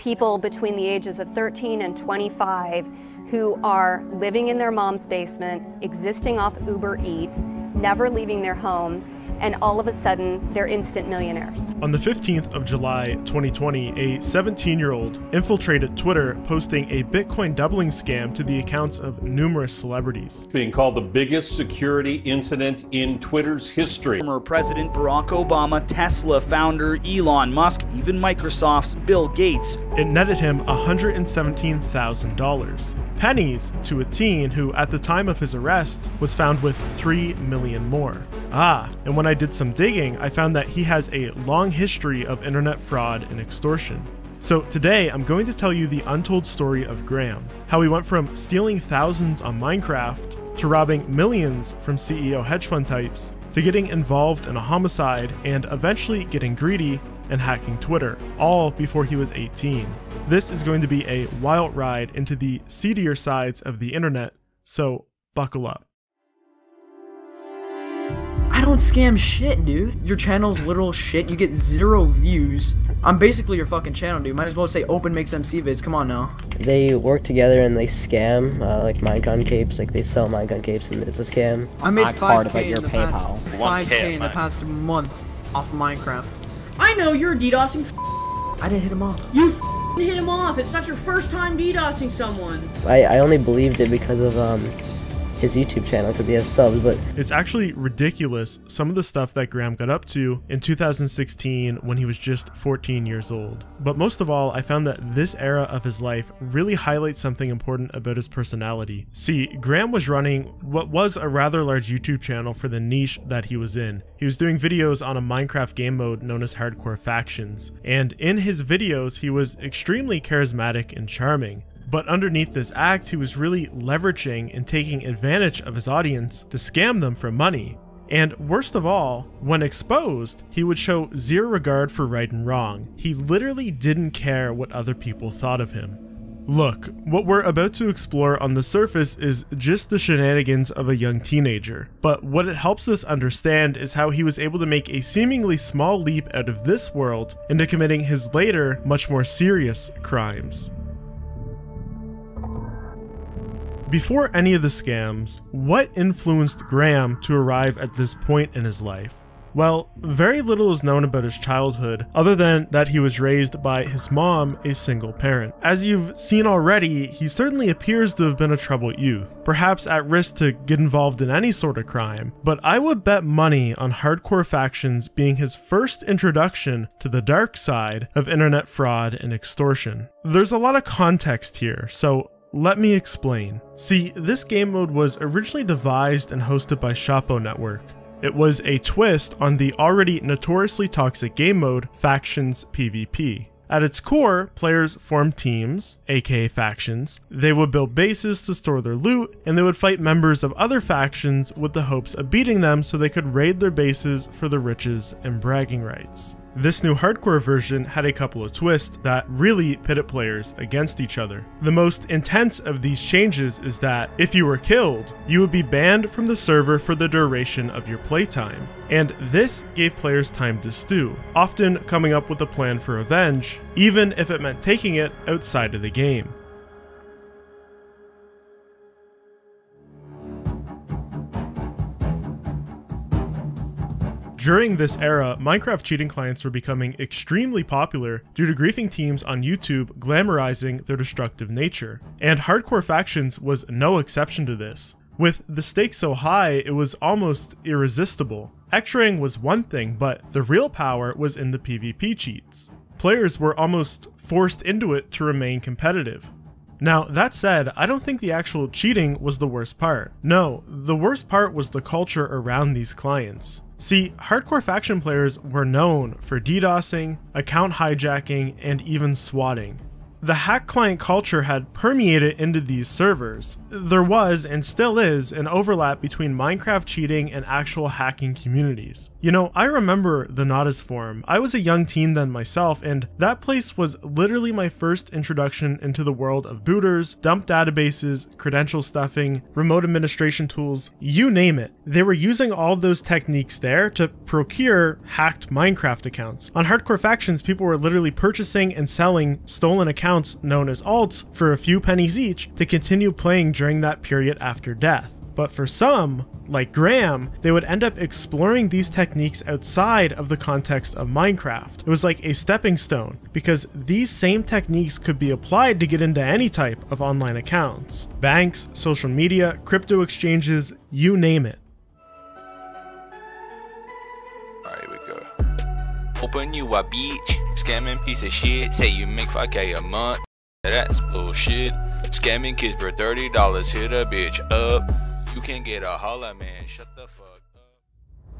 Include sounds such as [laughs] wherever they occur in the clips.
people between the ages of 13 and 25 who are living in their mom's basement, existing off Uber Eats, never leaving their homes, and all of a sudden they're instant millionaires. On the 15th of July 2020, a 17 year old infiltrated Twitter posting a Bitcoin doubling scam to the accounts of numerous celebrities. Being called the biggest security incident in Twitter's history. Former President Barack Obama, Tesla founder Elon Musk, even Microsoft's Bill Gates. It netted him $117,000 pennies to a teen who, at the time of his arrest, was found with 3 million more. Ah, and when I did some digging, I found that he has a long history of internet fraud and extortion. So today, I'm going to tell you the untold story of Graham, how he went from stealing thousands on Minecraft to robbing millions from CEO hedge fund types to getting involved in a homicide and eventually getting greedy and hacking Twitter, all before he was 18. This is going to be a wild ride into the seedier sides of the internet, so buckle up. I don't scam shit, dude. Your channel's literal shit. You get zero views. I'm basically your fucking channel, dude. Might as well say open makes MC vids. Come on now. They work together and they scam, uh, like Minecon capes. Like they sell Minecon capes and it's a scam. I made 5k in the past 5k in the past month off Minecraft. I know you're DDoSing. I didn't hit him off. You f***ing hit him off. It's not your first time DDoSing someone. I, I only believed it because of um his YouTube channel because he has subs, but It's actually ridiculous some of the stuff that Graham got up to in 2016 when he was just 14 years old. But most of all, I found that this era of his life really highlights something important about his personality. See, Graham was running what was a rather large YouTube channel for the niche that he was in. He was doing videos on a Minecraft game mode known as Hardcore Factions, and in his videos, he was extremely charismatic and charming. But underneath this act, he was really leveraging and taking advantage of his audience to scam them for money. And worst of all, when exposed, he would show zero regard for right and wrong. He literally didn't care what other people thought of him. Look, what we're about to explore on the surface is just the shenanigans of a young teenager. But what it helps us understand is how he was able to make a seemingly small leap out of this world into committing his later, much more serious crimes. Before any of the scams, what influenced Graham to arrive at this point in his life? Well, very little is known about his childhood, other than that he was raised by his mom, a single parent. As you've seen already, he certainly appears to have been a troubled youth, perhaps at risk to get involved in any sort of crime, but I would bet money on hardcore factions being his first introduction to the dark side of internet fraud and extortion. There's a lot of context here, so let me explain. See, this game mode was originally devised and hosted by Shapo Network. It was a twist on the already notoriously toxic game mode Factions PvP. At its core, players formed teams, aka factions. They would build bases to store their loot, and they would fight members of other factions with the hopes of beating them so they could raid their bases for the riches and bragging rights. This new hardcore version had a couple of twists that really pitted players against each other. The most intense of these changes is that if you were killed, you would be banned from the server for the duration of your playtime. And this gave players time to stew, often coming up with a plan for revenge, even if it meant taking it outside of the game. During this era, Minecraft cheating clients were becoming extremely popular due to griefing teams on YouTube glamorizing their destructive nature, and Hardcore Factions was no exception to this. With the stakes so high, it was almost irresistible. X-raying was one thing, but the real power was in the PvP cheats. Players were almost forced into it to remain competitive. Now, that said, I don't think the actual cheating was the worst part. No, the worst part was the culture around these clients. See, hardcore faction players were known for DDoSing, account hijacking, and even swatting. The hack client culture had permeated into these servers. There was, and still is, an overlap between Minecraft cheating and actual hacking communities. You know, I remember the Nodus forum. I was a young teen then myself, and that place was literally my first introduction into the world of booters, dump databases, credential stuffing, remote administration tools, you name it. They were using all those techniques there to procure hacked Minecraft accounts. On Hardcore Factions, people were literally purchasing and selling stolen accounts known as alts for a few pennies each to continue playing during that period after death. But for some, like Graham, they would end up exploring these techniques outside of the context of Minecraft. It was like a stepping stone, because these same techniques could be applied to get into any type of online accounts banks, social media, crypto exchanges, you name it. Open you a beach, scamming piece of shit, say you make 5k a month. That's bullshit. Scamming kids for $30, hit a bitch up. You can get a holla man, shut the fuck up.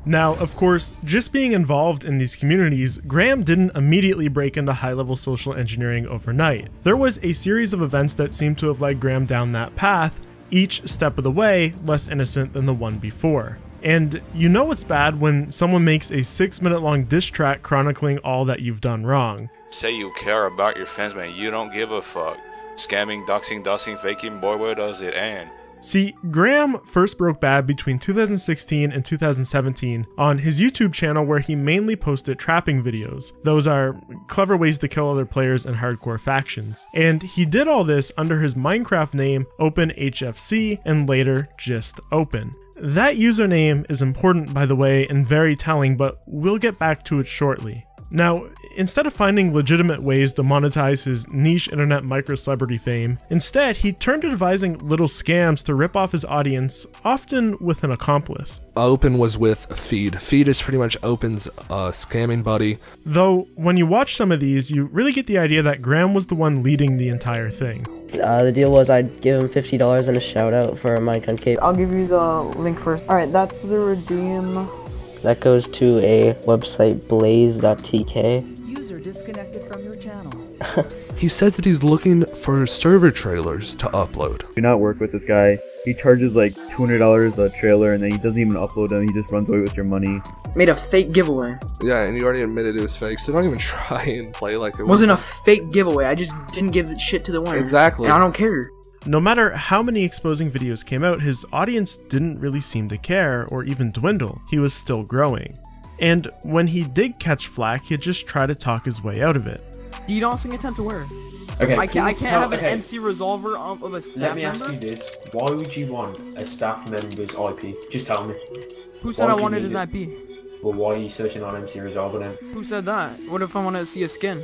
Now, of course, just being involved in these communities, Graham didn't immediately break into high level social engineering overnight. There was a series of events that seemed to have led Graham down that path, each step of the way less innocent than the one before. And you know it's bad when someone makes a six minute long diss track chronicling all that you've done wrong. Say you care about your fans, man, you don't give a fuck. Scamming, doxing, dusting, faking, boy, where does it end? See, Graham first broke bad between 2016 and 2017 on his YouTube channel where he mainly posted trapping videos. Those are clever ways to kill other players in hardcore factions. And he did all this under his Minecraft name OpenHFC and later just Open. That username is important by the way and very telling, but we'll get back to it shortly. Now, instead of finding legitimate ways to monetize his niche internet micro celebrity fame, instead he turned to devising little scams to rip off his audience, often with an accomplice. Open was with Feed. Feed is pretty much Open's uh, scamming buddy. Though, when you watch some of these, you really get the idea that Graham was the one leading the entire thing. Uh, the deal was I'd give him $50 and a shout out for a Minecon cape. I'll give you the link first. Alright, that's the redeem. That goes to a website, blaze.tk. [laughs] He says that he's looking for server trailers to upload. Do not work with this guy. He charges like $200 a trailer and then he doesn't even upload them. He just runs away with your money. Made a fake giveaway. Yeah, and you already admitted it was fake, so don't even [laughs] try and play like it wasn't a fake giveaway. I just didn't give the shit to the winner. Exactly. And I don't care. No matter how many exposing videos came out, his audience didn't really seem to care or even dwindle. He was still growing. And when he did catch flack, he'd just try to talk his way out of it. DDoSing attempt to where? Okay, I can't, I can't tell- have an okay. MC resolver of a staff Let me member? ask you this: Why would you want a staff member's IP? Just tell me. Who said Why I wanted his it? IP? Well, why are you searching on MC Resolver then? Who said that? What if I want to see a skin?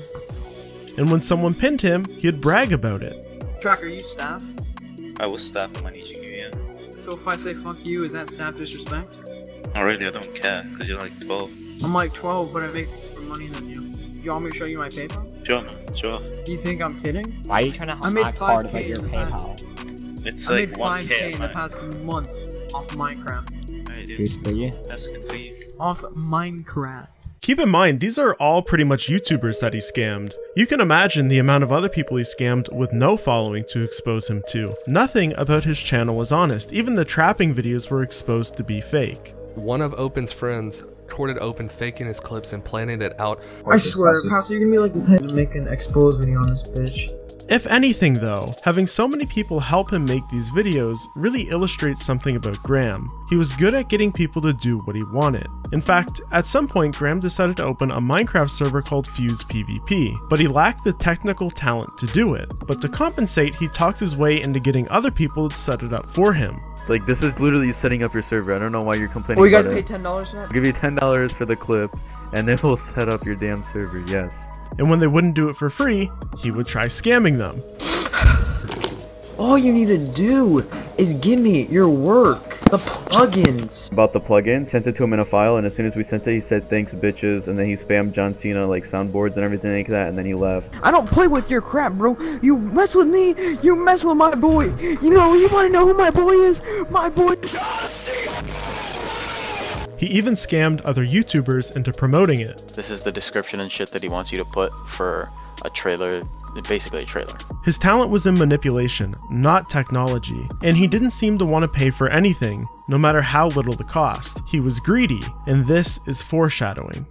And when someone pinned him, he'd brag about it. Tracker, you staff? I was staff in my Niji yeah. So if I say fuck you, is that staff disrespect? Not really, I don't care, because you're like 12. I'm like 12, but I make more money than you. You want me to show you my PayPal? Sure, man, sure. You think I'm kidding? Why are you trying to I made act hard 5k about your in the past. PayPal? It's I like made 1k 5k in the man. past month off Minecraft. Hey, dude. Good for you. That's good for you. Off Minecraft. Keep in mind, these are all pretty much YouTubers that he scammed. You can imagine the amount of other people he scammed with no following to expose him to. Nothing about his channel was honest, even the trapping videos were exposed to be fake. One of Open's friends recorded Open faking his clips and planning it out. I swear, Pastor, you're gonna be like the type to make an expose video on this bitch. If anything, though, having so many people help him make these videos really illustrates something about Graham. He was good at getting people to do what he wanted. In fact, at some point, Graham decided to open a Minecraft server called Fuse PvP, but he lacked the technical talent to do it. But to compensate, he talked his way into getting other people to set it up for him. Like this is literally setting up your server. I don't know why you're complaining. Well, you guys about pay ten dollars for I'll give you ten dollars for the clip, and then we'll set up your damn server. Yes. And when they wouldn't do it for free, he would try scamming them. All you need to do is give me your work. The plugins. About the plugin, sent it to him in a file, and as soon as we sent it, he said thanks bitches, and then he spammed John Cena like soundboards and everything like that, and then he left. I don't play with your crap, bro. You mess with me, you mess with my boy. You know, you wanna know who my boy is? My boy He even scammed other YouTubers into promoting it. This is the description and shit that he wants you to put for a trailer basically a trailer. His talent was in manipulation, not technology, and he didn't seem to want to pay for anything, no matter how little the cost. He was greedy, and this is foreshadowing.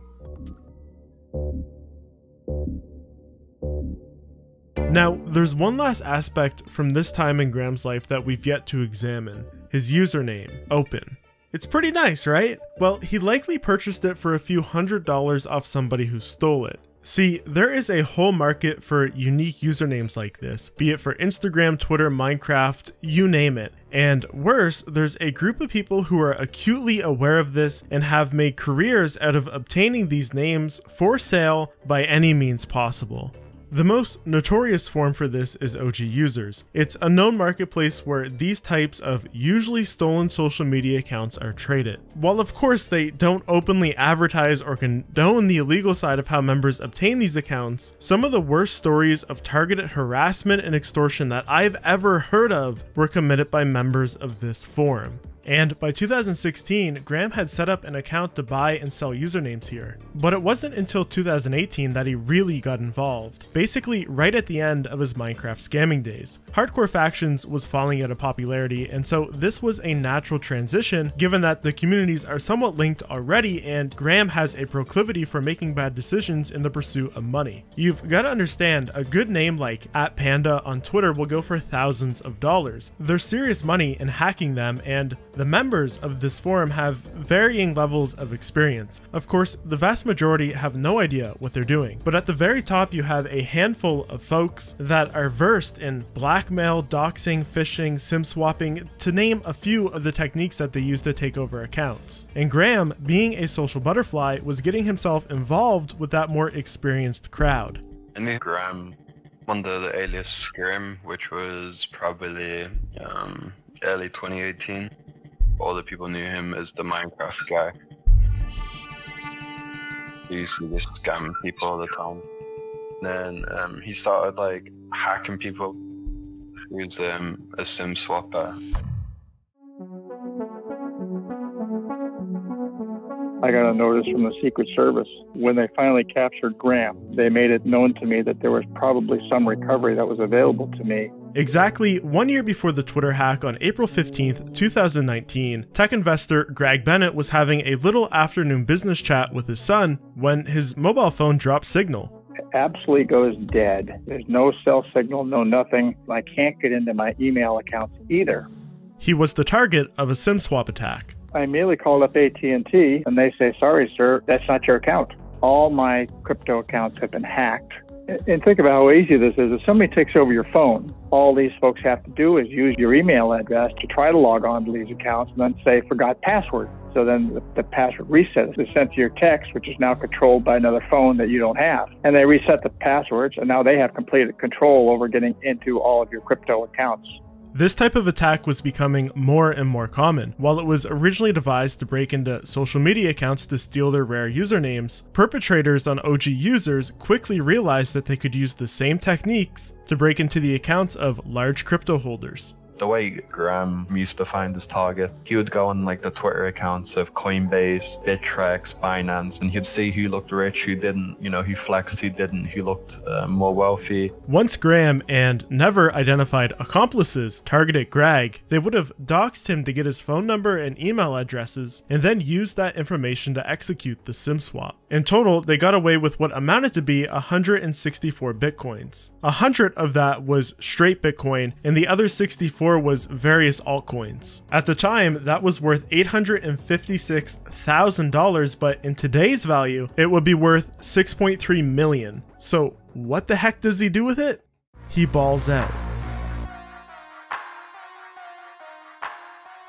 Now, there's one last aspect from this time in Graham's life that we've yet to examine his username, Open. It's pretty nice, right? Well, he likely purchased it for a few hundred dollars off somebody who stole it. See, there is a whole market for unique usernames like this, be it for Instagram, Twitter, Minecraft, you name it. And worse, there's a group of people who are acutely aware of this and have made careers out of obtaining these names for sale by any means possible. The most notorious form for this is OG Users. It's a known marketplace where these types of usually stolen social media accounts are traded. While of course they don't openly advertise or condone the illegal side of how members obtain these accounts, some of the worst stories of targeted harassment and extortion that I've ever heard of were committed by members of this forum. And by 2016, Graham had set up an account to buy and sell usernames here. But it wasn't until 2018 that he really got involved, basically right at the end of his Minecraft scamming days. Hardcore Factions was falling out of popularity, and so this was a natural transition given that the communities are somewhat linked already and Graham has a proclivity for making bad decisions in the pursuit of money. You've got to understand, a good name like at Panda on Twitter will go for thousands of dollars. There's serious money in hacking them and the members of this forum have varying levels of experience. Of course, the vast majority have no idea what they're doing, but at the very top you have a handful of folks that are versed in blackmail, doxing, phishing, sim swapping, to name a few of the techniques that they use to take over accounts. And Graham, being a social butterfly, was getting himself involved with that more experienced crowd. Knew Graham under the alias Grim, which was probably um, early 2018 all the people knew him as the Minecraft guy. He used to just scam people all the time. Then um, he started like hacking people. He was um, a sim swapper. I got a notice from the Secret Service. When they finally captured Graham, they made it known to me that there was probably some recovery that was available to me. Exactly one year before the Twitter hack on April 15th, 2019, tech investor Greg Bennett was having a little afternoon business chat with his son when his mobile phone dropped signal. Absolutely goes dead. There's no cell signal, no nothing. I can't get into my email accounts either. He was the target of a SIM swap attack. I immediately called up AT&T and they say, "Sorry, sir, that's not your account. All my crypto accounts have been hacked." And think about how easy this is. If somebody takes over your phone, all these folks have to do is use your email address to try to log on to these accounts and then say, forgot password. So then the, the password resets. is sent to your text, which is now controlled by another phone that you don't have. And they reset the passwords, and now they have complete control over getting into all of your crypto accounts. This type of attack was becoming more and more common. While it was originally devised to break into social media accounts to steal their rare usernames, perpetrators on OG users quickly realized that they could use the same techniques to break into the accounts of large crypto holders the way Graham used to find his target, he would go on like the Twitter accounts of Coinbase, Bittrex, Binance, and he'd see who looked rich, who didn't, you know, who flexed, who didn't, who looked uh, more wealthy. Once Graham and never identified accomplices targeted Greg, they would have doxed him to get his phone number and email addresses, and then used that information to execute the SIM swap. In total, they got away with what amounted to be 164 bitcoins. A hundred of that was straight Bitcoin, and the other 64 was various altcoins. At the time, that was worth $856,000, but in today's value, it would be worth 6.3 million. So what the heck does he do with it? He balls out.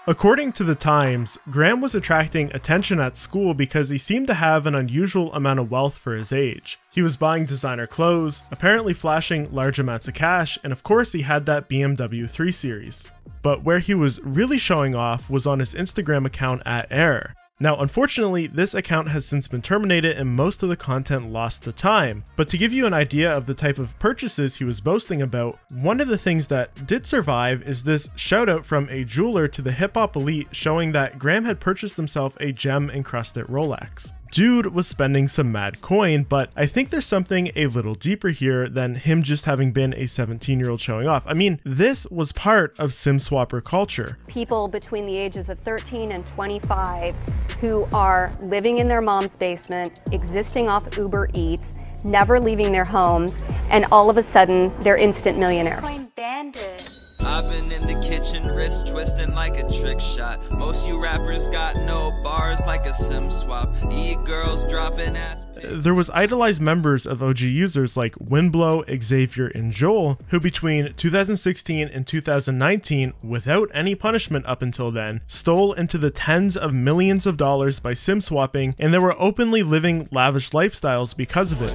According to the Times, Graham was attracting attention at school because he seemed to have an unusual amount of wealth for his age. He was buying designer clothes, apparently flashing large amounts of cash, and of course he had that BMW 3 Series. But where he was really showing off was on his Instagram account at Air. Now, unfortunately, this account has since been terminated and most of the content lost to time. But to give you an idea of the type of purchases he was boasting about, one of the things that did survive is this shout out from a jeweler to the hip hop elite showing that Graham had purchased himself a gem encrusted Rolex. Dude was spending some mad coin, but I think there's something a little deeper here than him just having been a 17 year old showing off. I mean, this was part of SimSwapper culture. People between the ages of 13 and 25 who are living in their mom's basement, existing off Uber Eats, never leaving their homes, and all of a sudden they're instant millionaires. Bandit. I've been in the kitchen, wrist twisting like a trick shot. Most you rappers got no bars like a sim swap. E girls dropping ass. There was idolized members of OG users like Windblow, Xavier, and Joel, who between 2016 and 2019, without any punishment up until then, stole into the tens of millions of dollars by sim swapping, and they were openly living lavish lifestyles because of it.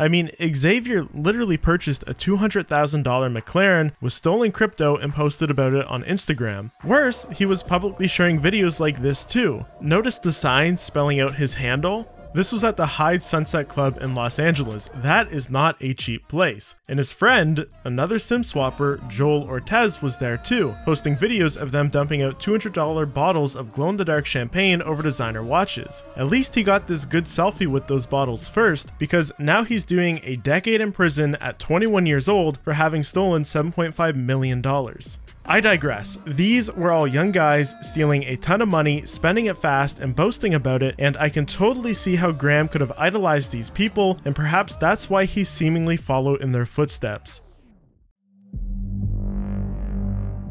I mean, Xavier literally purchased a $200,000 McLaren with stolen crypto and posted about it on Instagram. Worse, he was publicly sharing videos like this too. Notice the sign spelling out his handle? This was at the Hyde Sunset Club in Los Angeles. That is not a cheap place. And his friend, another sim swapper, Joel Ortiz, was there too, posting videos of them dumping out $200 bottles of glow in the dark champagne over designer watches. At least he got this good selfie with those bottles first, because now he's doing a decade in prison at 21 years old for having stolen $7.5 million. I digress. These were all young guys stealing a ton of money, spending it fast, and boasting about it, and I can totally see how Graham could have idolized these people, and perhaps that's why he seemingly followed in their footsteps.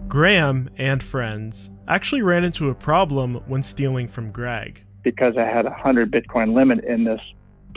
Graham and friends actually ran into a problem when stealing from Greg. because I had a hundred Bitcoin limit in this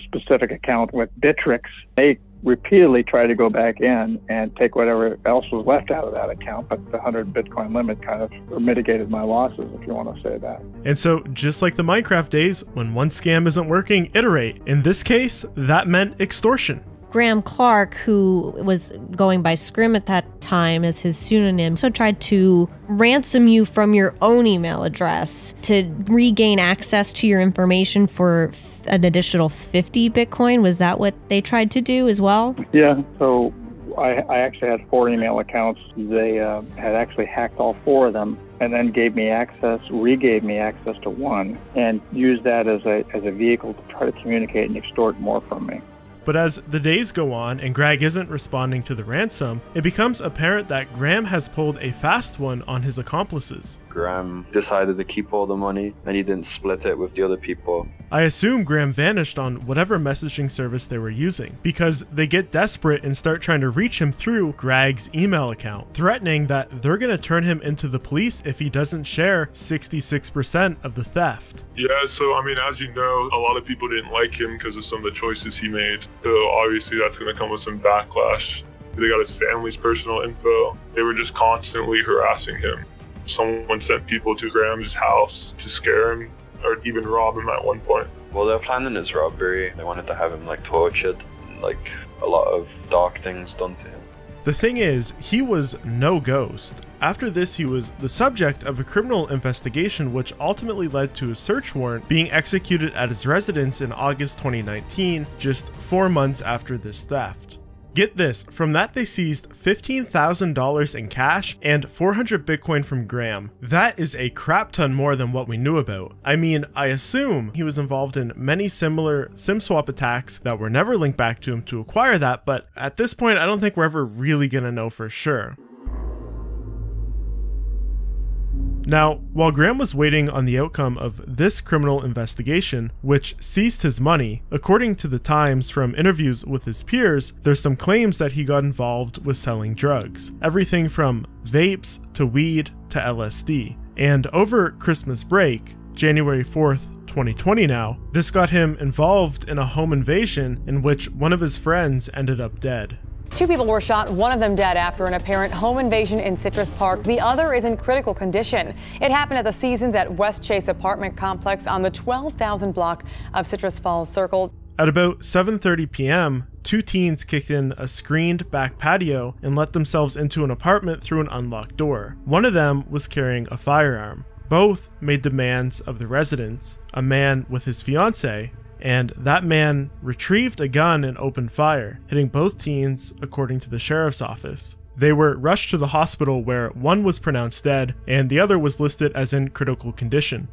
specific account with Bittrex. They repeatedly tried to go back in and take whatever else was left out of that account, but the hundred Bitcoin limit kind of mitigated my losses, if you want to say that. And so, just like the Minecraft days, when one scam isn't working, iterate. In this case, that meant extortion. Graham Clark, who was going by Scrim at that time as his pseudonym, so tried to ransom you from your own email address to regain access to your information for an additional 50 Bitcoin. Was that what they tried to do as well? Yeah, so I, I actually had four email accounts. They uh, had actually hacked all four of them and then gave me access, regave me access to one, and used that as a, as a vehicle to try to communicate and extort more from me. But as the days go on and Greg isn't responding to the ransom, it becomes apparent that Graham has pulled a fast one on his accomplices. Graham decided to keep all the money and he didn't split it with the other people. I assume Graham vanished on whatever messaging service they were using because they get desperate and start trying to reach him through Greg's email account, threatening that they're going to turn him into the police if he doesn't share 66% of the theft. Yeah, so I mean, as you know, a lot of people didn't like him because of some of the choices he made. So obviously, that's going to come with some backlash. They got his family's personal info. They were just constantly harassing him. Someone sent people to Graham's house to scare him or even rob him at one point. Well, they were planning his robbery. They wanted to have him like tortured, and, like a lot of dark things done to him. The thing is, he was no ghost. After this, he was the subject of a criminal investigation, which ultimately led to a search warrant being executed at his residence in August 2019, just four months after this theft. Get this, from that they seized $15,000 in cash and 400 Bitcoin from Graham. That is a crap ton more than what we knew about. I mean, I assume he was involved in many similar SimSwap attacks that were never linked back to him to acquire that, but at this point, I don't think we're ever really gonna know for sure. Now, while Graham was waiting on the outcome of this criminal investigation, which seized his money, according to the Times from interviews with his peers, there's some claims that he got involved with selling drugs. Everything from vapes to weed to LSD. And over Christmas break, January 4th, 2020 now, this got him involved in a home invasion in which one of his friends ended up dead. Two people were shot, one of them dead after an apparent home invasion in Citrus Park. The other is in critical condition. It happened at the Seasons at West Chase apartment complex on the 12,000 block of Citrus Falls Circle. At about 7:30 p.m., two teens kicked in a screened back patio and let themselves into an apartment through an unlocked door. One of them was carrying a firearm. Both made demands of the residents, a man with his fiancée, and that man retrieved a gun and opened fire, hitting both teens according to the sheriff's office. They were rushed to the hospital where one was pronounced dead and the other was listed as in critical condition.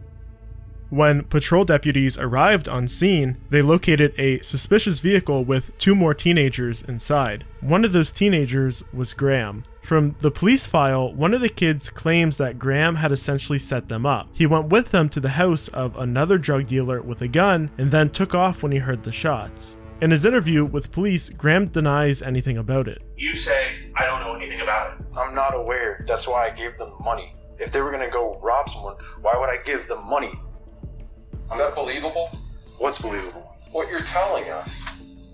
When patrol deputies arrived on scene, they located a suspicious vehicle with two more teenagers inside. One of those teenagers was Graham. From the police file, one of the kids claims that Graham had essentially set them up. He went with them to the house of another drug dealer with a gun and then took off when he heard the shots. In his interview with police, Graham denies anything about it. You say, I don't know anything about it. I'm not aware. That's why I gave them money. If they were gonna go rob someone, why would I give them money? Is that believable? What's believable? What you're telling us.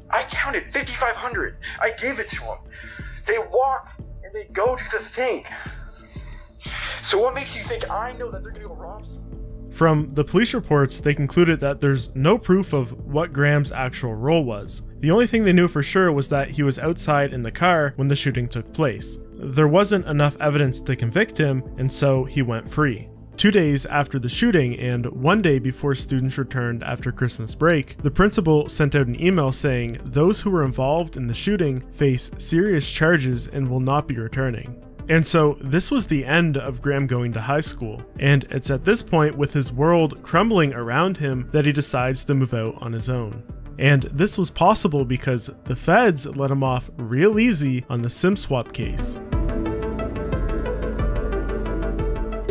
I counted 5,500. I gave it to them. They walk and they go to the thing. So what makes you think I know that they're gonna go rob someone? From the police reports, they concluded that there's no proof of what Graham's actual role was. The only thing they knew for sure was that he was outside in the car when the shooting took place. There wasn't enough evidence to convict him, and so he went free. Two days after the shooting and one day before students returned after Christmas break, the principal sent out an email saying those who were involved in the shooting face serious charges and will not be returning. And so this was the end of Graham going to high school, and it's at this point, with his world crumbling around him, that he decides to move out on his own. And this was possible because the feds let him off real easy on the SIM swap case.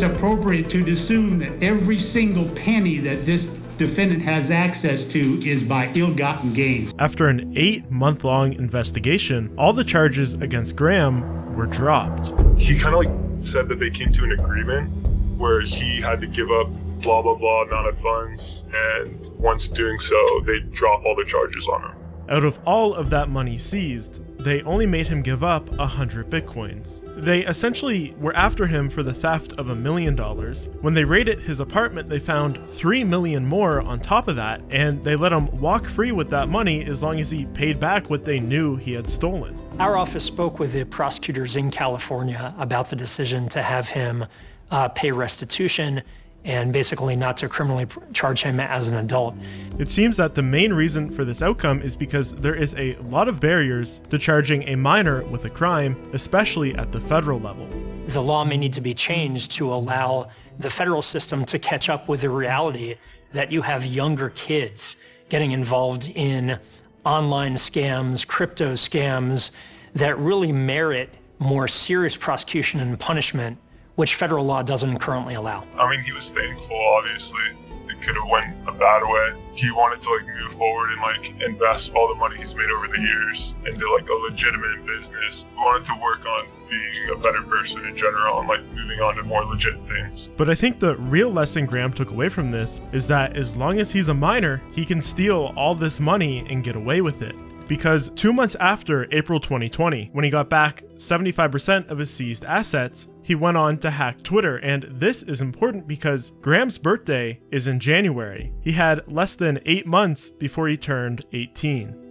Appropriate to assume that every single penny that this defendant has access to is by ill gotten gains. After an eight month long investigation, all the charges against Graham were dropped. He kind of like said that they came to an agreement where he had to give up blah blah blah amount of funds, and once doing so, they drop all the charges on him. Out of all of that money seized, they only made him give up a hundred bitcoins. They essentially were after him for the theft of a million dollars. When they raided his apartment, they found three million more on top of that, and they let him walk free with that money as long as he paid back what they knew he had stolen. Our office spoke with the prosecutors in California about the decision to have him uh, pay restitution and basically not to criminally charge him as an adult. It seems that the main reason for this outcome is because there is a lot of barriers to charging a minor with a crime, especially at the federal level. The law may need to be changed to allow the federal system to catch up with the reality that you have younger kids getting involved in online scams, crypto scams that really merit more serious prosecution and punishment which federal law doesn't currently allow. I mean, he was thankful, obviously. It could have went a bad way. He wanted to like move forward and like invest all the money he's made over the years into like a legitimate business. He wanted to work on being a better person in general and like moving on to more legit things. But I think the real lesson Graham took away from this is that as long as he's a minor, he can steal all this money and get away with it because two months after April 2020, when he got back 75% of his seized assets, he went on to hack Twitter. And this is important because Graham's birthday is in January. He had less than eight months before he turned 18.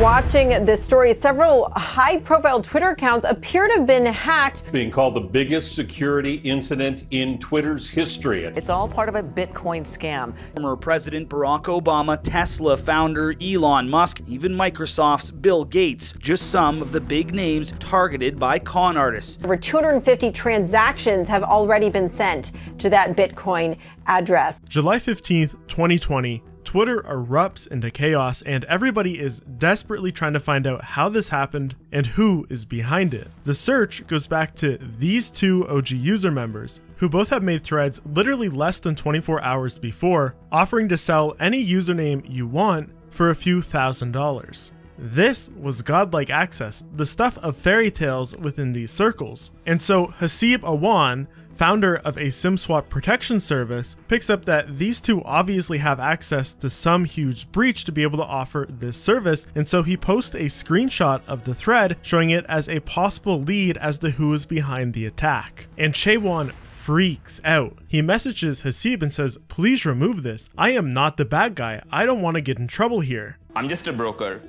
Watching this story. Several high profile Twitter accounts appear to have been hacked. Being called the biggest security incident in Twitter's history. It's all part of a Bitcoin scam. Former President Barack Obama, Tesla founder Elon Musk, even Microsoft's Bill Gates, just some of the big names targeted by con artists. Over 250 transactions have already been sent to that Bitcoin address. July 15th, 2020. Twitter erupts into chaos, and everybody is desperately trying to find out how this happened and who is behind it. The search goes back to these two OG user members, who both have made threads literally less than 24 hours before, offering to sell any username you want for a few thousand dollars. This was godlike access, the stuff of fairy tales within these circles. And so Haseeb Awan, founder of a SimSwap protection service, picks up that these two obviously have access to some huge breach to be able to offer this service, and so he posts a screenshot of the thread showing it as a possible lead as to who is behind the attack. And Chaewon freaks out. He messages Haseeb and says, Please remove this. I am not the bad guy. I don't want to get in trouble here. I'm just a broker.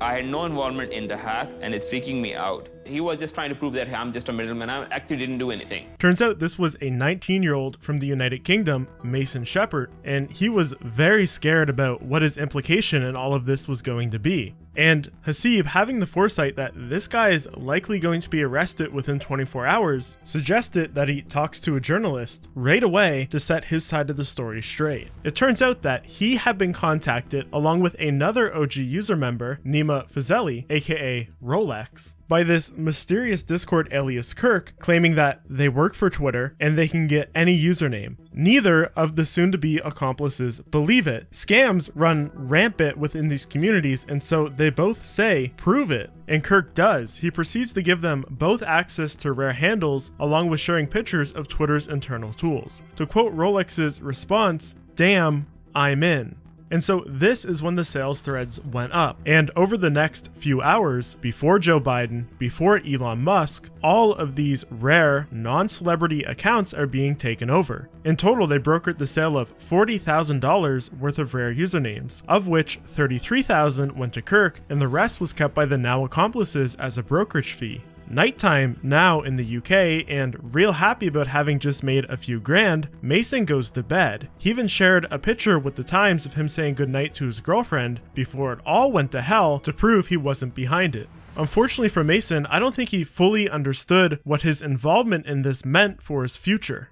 I had no involvement in the hack and it's freaking me out. He was just trying to prove that hey, I'm just a middleman. I actually didn't do anything. Turns out this was a 19 year old from the United Kingdom, Mason Sheppard, and he was very scared about what his implication in all of this was going to be. And Haseeb, having the foresight that this guy is likely going to be arrested within 24 hours, suggested that he talks to a journalist right away to set his side of the story straight. It turns out that he had been contacted along with another OG user member, Nima Fazeli, aka Rolex, by this mysterious Discord alias Kirk, claiming that they work for Twitter and they can get any username. Neither of the soon to be accomplices believe it. Scams run rampant within these communities, and so they both say, prove it. And Kirk does. He proceeds to give them both access to rare handles, along with sharing pictures of Twitter's internal tools. To quote Rolex's response, Damn, I'm in. And so this is when the sales threads went up. And over the next few hours, before Joe Biden, before Elon Musk, all of these rare, non celebrity accounts are being taken over. In total, they brokered the sale of $40,000 worth of rare usernames, of which 33,000 went to Kirk, and the rest was kept by the now accomplices as a brokerage fee nighttime now in the UK, and real happy about having just made a few grand, Mason goes to bed. He even shared a picture with the Times of him saying goodnight to his girlfriend before it all went to hell to prove he wasn't behind it. Unfortunately for Mason, I don't think he fully understood what his involvement in this meant for his future.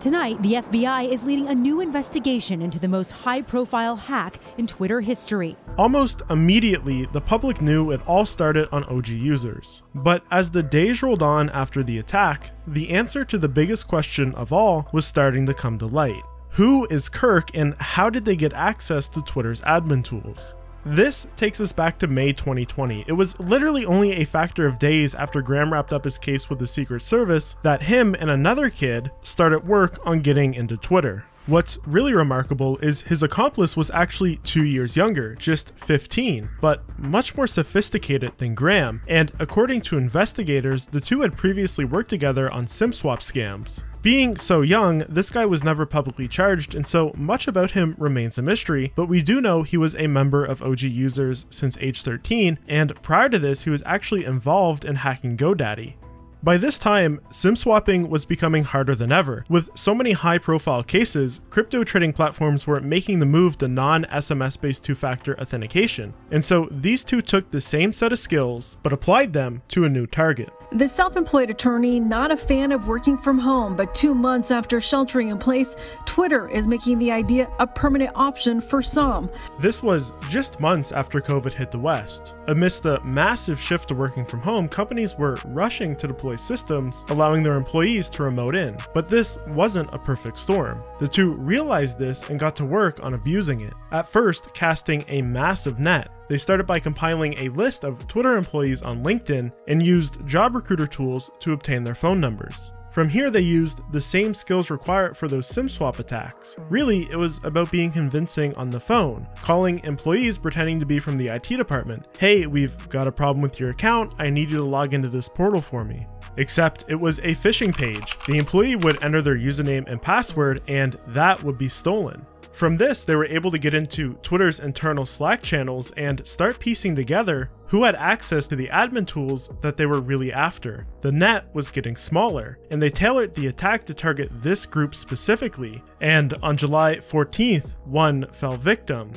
Tonight, the FBI is leading a new investigation into the most high profile hack in Twitter history. Almost immediately, the public knew it all started on OG users. But as the days rolled on after the attack, the answer to the biggest question of all was starting to come to light. Who is Kirk and how did they get access to Twitter's admin tools? This takes us back to May 2020. It was literally only a factor of days after Graham wrapped up his case with the Secret Service that him and another kid started work on getting into Twitter. What's really remarkable is his accomplice was actually two years younger, just 15, but much more sophisticated than Graham, and according to investigators, the two had previously worked together on SimSwap scams. Being so young, this guy was never publicly charged, and so much about him remains a mystery, but we do know he was a member of OG users since age 13, and prior to this, he was actually involved in hacking GoDaddy. By this time, SIM swapping was becoming harder than ever. With so many high profile cases, crypto trading platforms were making the move to non SMS based two factor authentication. And so these two took the same set of skills, but applied them to a new target. The self employed attorney, not a fan of working from home, but two months after sheltering in place, Twitter is making the idea a permanent option for some. This was just months after COVID hit the West. Amidst the massive shift to working from home, companies were rushing to deploy systems, allowing their employees to remote in. But this wasn't a perfect storm. The two realized this and got to work on abusing it. At first, casting a massive net. They started by compiling a list of Twitter employees on LinkedIn and used job recruiter tools to obtain their phone numbers. From here, they used the same skills required for those SIM swap attacks. Really, it was about being convincing on the phone, calling employees pretending to be from the IT department. Hey, we've got a problem with your account, I need you to log into this portal for me. Except it was a phishing page. The employee would enter their username and password, and that would be stolen. From this, they were able to get into Twitter's internal Slack channels and start piecing together who had access to the admin tools that they were really after. The net was getting smaller, and they tailored the attack to target this group specifically. And on July 14th, one fell victim.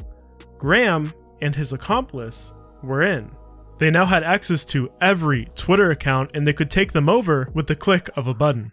Graham and his accomplice were in. They now had access to every Twitter account and they could take them over with the click of a button.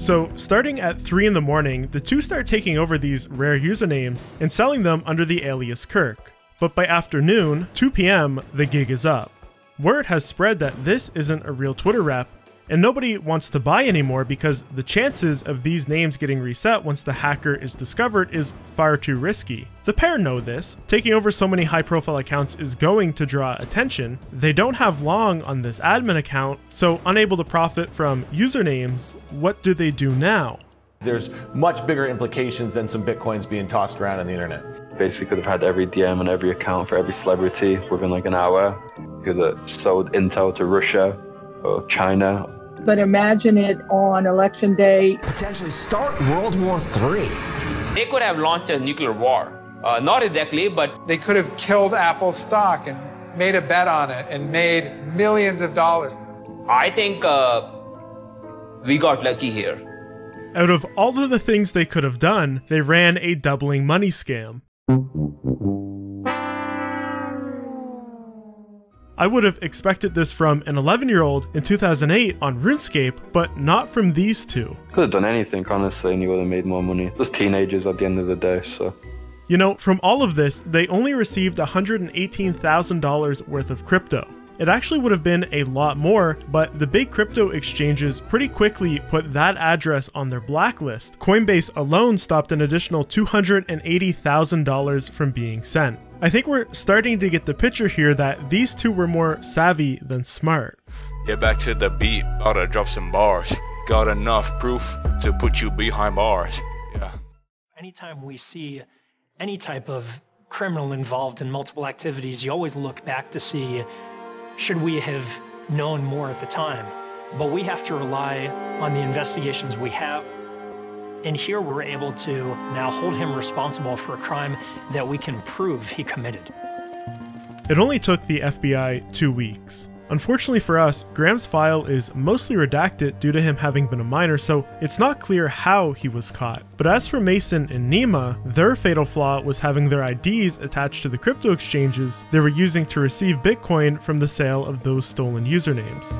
So, starting at 3 in the morning, the two start taking over these rare usernames and selling them under the alias Kirk. But by afternoon, 2 pm, the gig is up. Word has spread that this isn't a real Twitter rep, and nobody wants to buy anymore because the chances of these names getting reset once the hacker is discovered is far too risky. The pair know this. Taking over so many high profile accounts is going to draw attention. They don't have long on this admin account, so unable to profit from usernames, what do they do now? There's much bigger implications than some bitcoins being tossed around on the internet. Basically, could have had every DM on every account for every celebrity within like an hour. Could have sold intel to Russia or China but imagine it on election day. Potentially start World War III. They could have launched a nuclear war Uh, not exactly, but they could have killed Apple stock and made a bet on it and made millions of dollars. I think uh, we got lucky here. Out of all of the things they could have done, they ran a doubling money scam. I would have expected this from an 11 year old in 2008 on RuneScape, but not from these two. Could have done anything, honestly, and you would have made more money. Just teenagers at the end of the day, so. You know, from all of this, they only received $118,000 worth of crypto. It actually would have been a lot more, but the big crypto exchanges pretty quickly put that address on their blacklist. Coinbase alone stopped an additional $280,000 from being sent. I think we're starting to get the picture here that these two were more savvy than smart. Get back to the beat, gotta drop some bars. Got enough proof to put you behind bars. Yeah. Anytime we see any type of criminal involved in multiple activities, you always look back to see should we have known more at the time? But we have to rely on the investigations we have. And here we're able to now hold him responsible for a crime that we can prove he committed. It only took the FBI two weeks. Unfortunately for us, Graham's file is mostly redacted due to him having been a minor, so it's not clear how he was caught. But as for Mason and Nima, their fatal flaw was having their IDs attached to the crypto exchanges they were using to receive Bitcoin from the sale of those stolen usernames.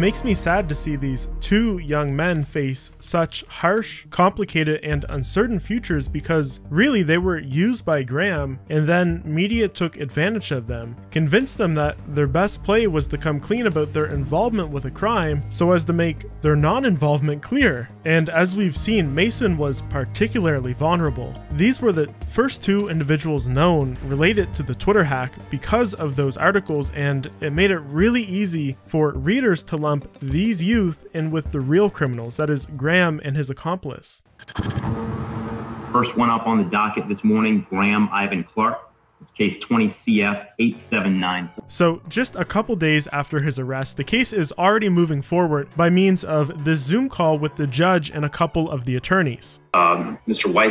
Makes me sad to see these two young men face such harsh, complicated, and uncertain futures because really they were used by Graham and then media took advantage of them, convinced them that their best play was to come clean about their involvement with a crime so as to make their non involvement clear. And as we've seen, Mason was particularly vulnerable. These were the first two individuals known related to the Twitter hack because of those articles, and it made it really easy for readers to lump these youth in with the real criminals, that is, Graham and his accomplice. First one up on the docket this morning, Graham Ivan Clark. It's case 20 CF 879. So, just a couple days after his arrest, the case is already moving forward by means of this Zoom call with the judge and a couple of the attorneys. Um, Mr. White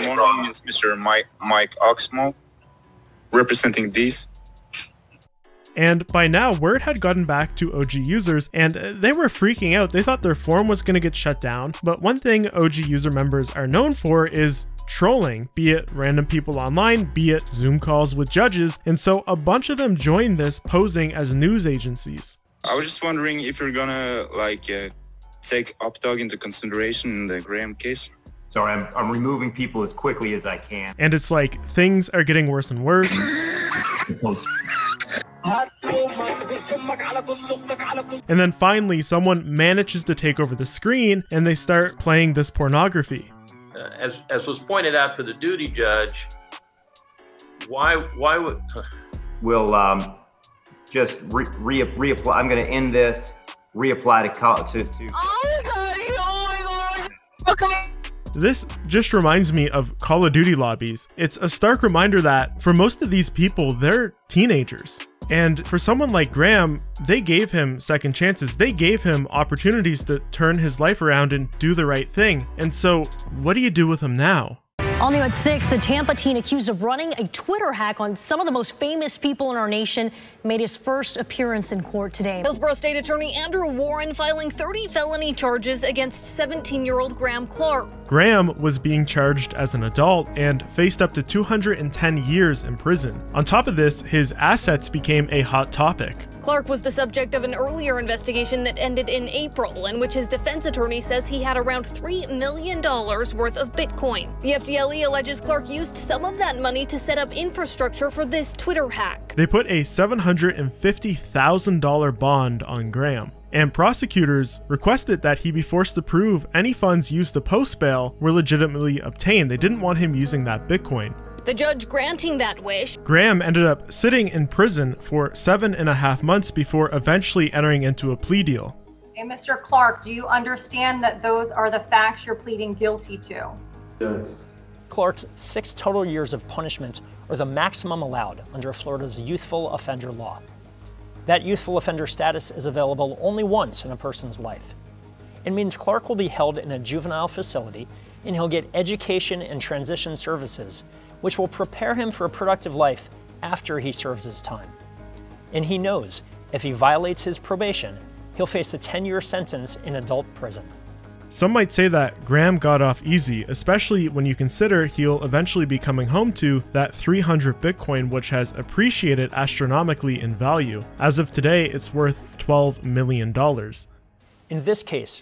is Mr. Mike Mike Oxmo, representing these. And by now, word had gotten back to OGUsers, and they were freaking out. They thought their forum was going to get shut down. But one thing OG user members are known for is trolling, be it random people online, be it Zoom calls with judges, and so a bunch of them joined this posing as news agencies. I was just wondering if you're gonna like uh, take Updog into consideration in the Graham case. Sorry, I'm, I'm removing people as quickly as I can. And it's like things are getting worse and worse. [laughs] and then finally, someone manages to take over the screen and they start playing this pornography. Uh, as, as was pointed out to the duty judge, why why would [laughs] we'll um, just re, re, reapply. I'm going to end this. Reapply to call to. to this just reminds me of Call of Duty lobbies. It's a stark reminder that for most of these people, they're teenagers. And for someone like Graham, they gave him second chances. They gave him opportunities to turn his life around and do the right thing. And so, what do you do with him now? All new at 6, the Tampa teen accused of running a Twitter hack on some of the most famous people in our nation made his first appearance in court today. Hillsborough State Attorney Andrew Warren filing 30 felony charges against 17-year-old Graham Clark. Graham was being charged as an adult and faced up to 210 years in prison. On top of this, his assets became a hot topic. Clark was the subject of an earlier investigation that ended in April, in which his defense attorney says he had around $3 million worth of Bitcoin. The FDLE alleges Clark used some of that money to set up infrastructure for this Twitter hack. They put a $750,000 bond on Graham and prosecutors requested that he be forced to prove any funds used to post bail were legitimately obtained. They didn't want him using that Bitcoin. The judge granting that wish. Graham ended up sitting in prison for seven and a half months before eventually entering into a plea deal. Hey, Mr. Clark, do you understand that those are the facts you're pleading guilty to? Yes. Clark's six total years of punishment are the maximum allowed under Florida's youthful offender law. That youthful offender status is available only once in a person's life. It means Clark will be held in a juvenile facility and he'll get education and transition services, which will prepare him for a productive life after he serves his time. And he knows if he violates his probation, he'll face a 10 year sentence in adult prison. Some might say that Graham got off easy, especially when you consider he'll eventually be coming home to that 300 Bitcoin, which has appreciated astronomically in value. As of today, it's worth $12 million. In this case,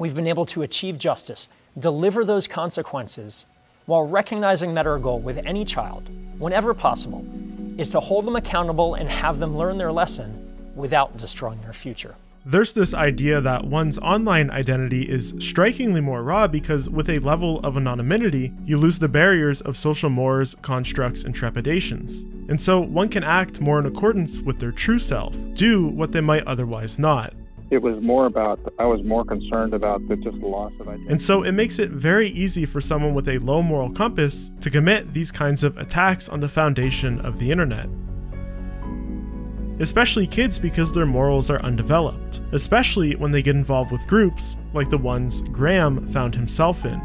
we've been able to achieve justice, deliver those consequences, while recognizing that our goal with any child, whenever possible, is to hold them accountable and have them learn their lesson without destroying their future. There's this idea that one's online identity is strikingly more raw because, with a level of anonymity, you lose the barriers of social mores, constructs, and trepidations. And so one can act more in accordance with their true self, do what they might otherwise not. It was more about, I was more concerned about the just loss of identity. And so it makes it very easy for someone with a low moral compass to commit these kinds of attacks on the foundation of the internet especially kids because their morals are undeveloped, especially when they get involved with groups like the ones Graham found himself in.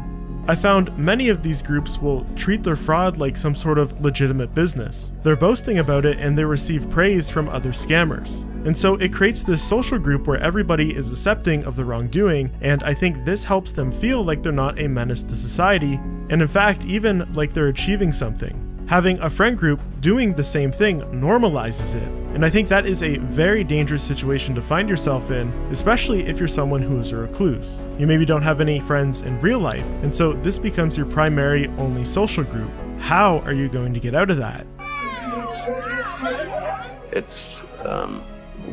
I found many of these groups will treat their fraud like some sort of legitimate business. They're boasting about it and they receive praise from other scammers. And so it creates this social group where everybody is accepting of the wrongdoing, and I think this helps them feel like they're not a menace to society, and in fact, even like they're achieving something. Having a friend group doing the same thing normalizes it. And I think that is a very dangerous situation to find yourself in, especially if you're someone who is a recluse. You maybe don't have any friends in real life, and so this becomes your primary only social group. How are you going to get out of that? It's um,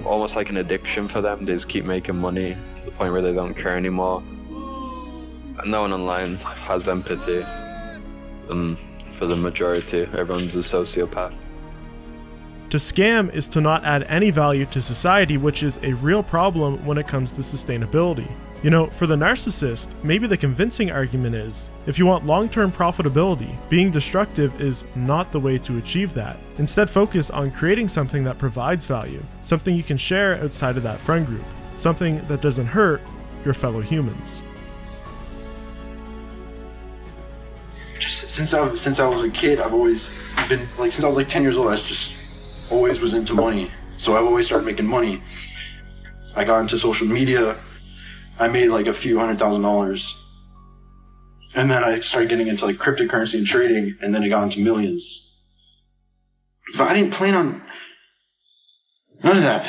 almost like an addiction for them. They just keep making money to the point where they don't care anymore. No one online has empathy. Um, for the majority. Everyone's a sociopath. To scam is to not add any value to society, which is a real problem when it comes to sustainability. You know, for the narcissist, maybe the convincing argument is if you want long term profitability, being destructive is not the way to achieve that. Instead, focus on creating something that provides value, something you can share outside of that friend group, something that doesn't hurt your fellow humans. Just since I since I was a kid, I've always been like since I was like ten years old. I just always was into money, so I've always started making money. I got into social media. I made like a few hundred thousand dollars, and then I started getting into like cryptocurrency and trading, and then it got into millions. But I didn't plan on none of that.